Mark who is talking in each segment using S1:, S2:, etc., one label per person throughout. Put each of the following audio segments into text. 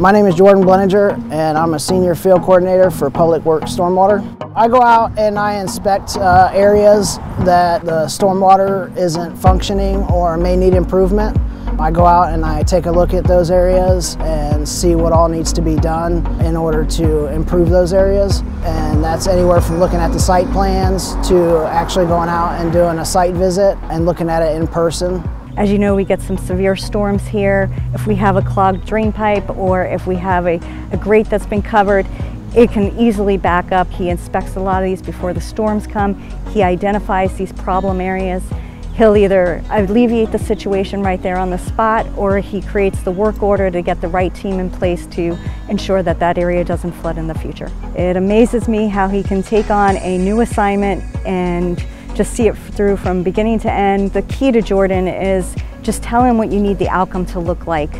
S1: My name is Jordan Blendinger and I'm a senior field coordinator for Public Works Stormwater. I go out and I inspect uh, areas that the stormwater isn't functioning or may need improvement. I go out and I take a look at those areas and see what all needs to be done in order to improve those areas. And that's anywhere from looking at the site plans to actually going out and doing a site visit and looking at it in person.
S2: As you know, we get some severe storms here. If we have a clogged drain pipe or if we have a, a grate that's been covered, it can easily back up. He inspects a lot of these before the storms come. He identifies these problem areas. He'll either alleviate the situation right there on the spot or he creates the work order to get the right team in place to ensure that that area doesn't flood in the future. It amazes me how he can take on a new assignment and just see it through from beginning to end. The key to Jordan is just tell him what you need the outcome to look like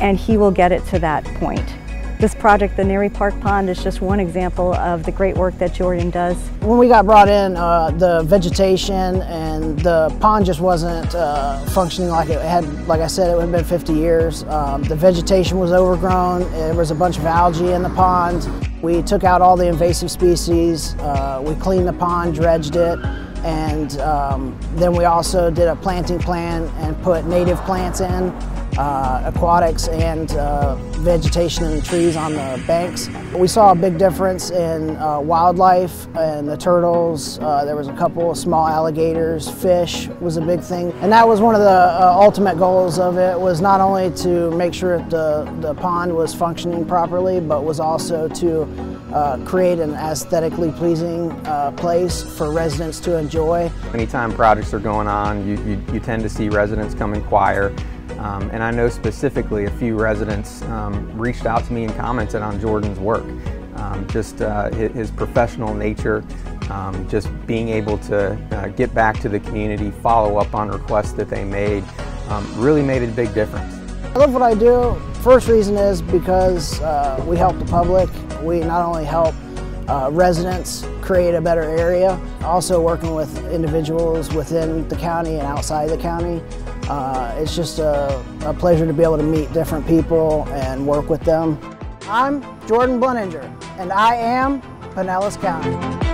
S2: and he will get it to that point. This project, the Neri Park Pond, is just one example of the great work that Jordan does.
S1: When we got brought in, uh, the vegetation and the pond just wasn't uh, functioning like it had, like I said, it had been 50 years. Um, the vegetation was overgrown, there was a bunch of algae in the pond. We took out all the invasive species, uh, we cleaned the pond, dredged it, and um, then we also did a planting plan and put native plants in, uh, aquatics and uh, vegetation and trees on the banks. We saw a big difference in uh, wildlife and the turtles. Uh, there was a couple of small alligators, fish was a big thing. And that was one of the uh, ultimate goals of it was not only to make sure that the, the pond was functioning properly, but was also to uh, create an aesthetically pleasing uh, place for residents to enjoy.
S3: Anytime projects are going on, you, you, you tend to see residents come inquire. Um, and I know specifically a few residents um, reached out to me and commented on Jordan's work. Um, just uh, his, his, professional nature, um, just being able to uh, get back to the community, follow up on requests that they made, um, really made a big difference.
S1: I love what I do. First reason is because uh, we help the public. We not only help uh, residents create a better area, also working with individuals within the county and outside the county. Uh, it's just a, a, pleasure to be able to meet different people and work with them. I'm Jordan Blendinger, and I am Pinellas County.